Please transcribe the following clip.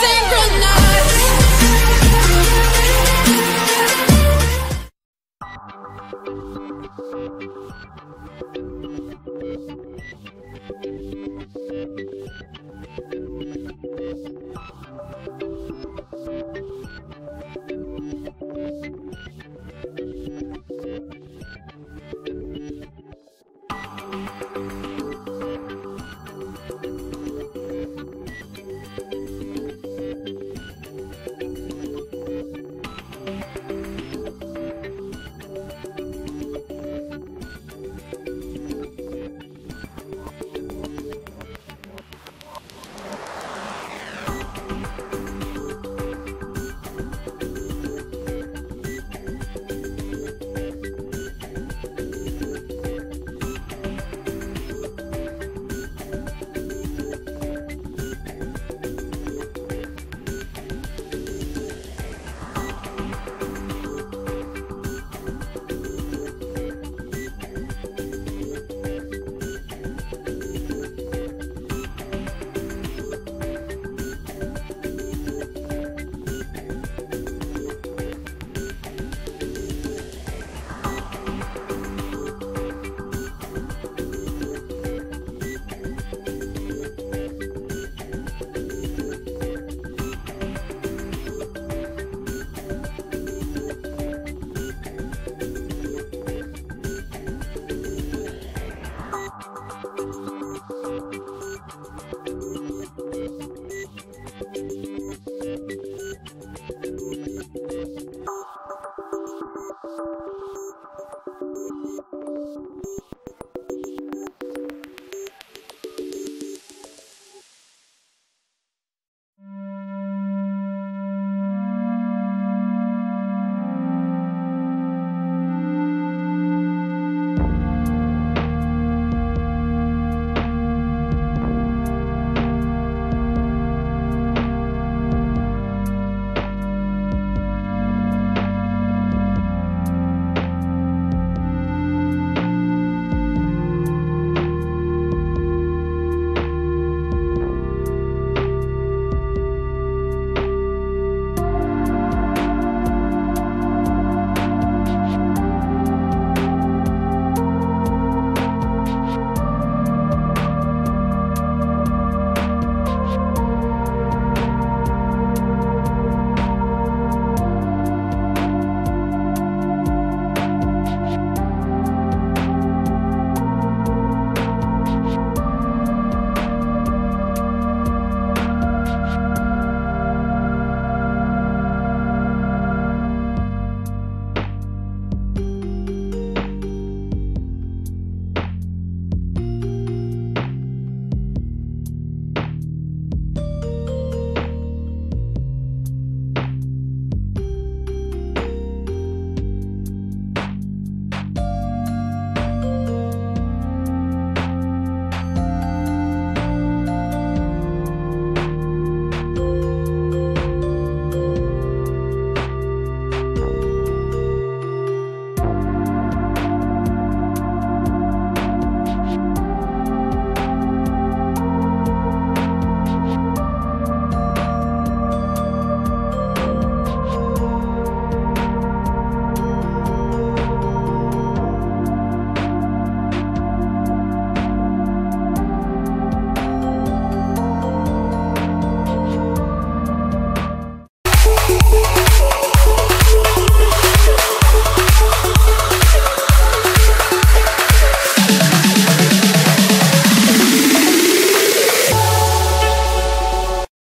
synchronize. you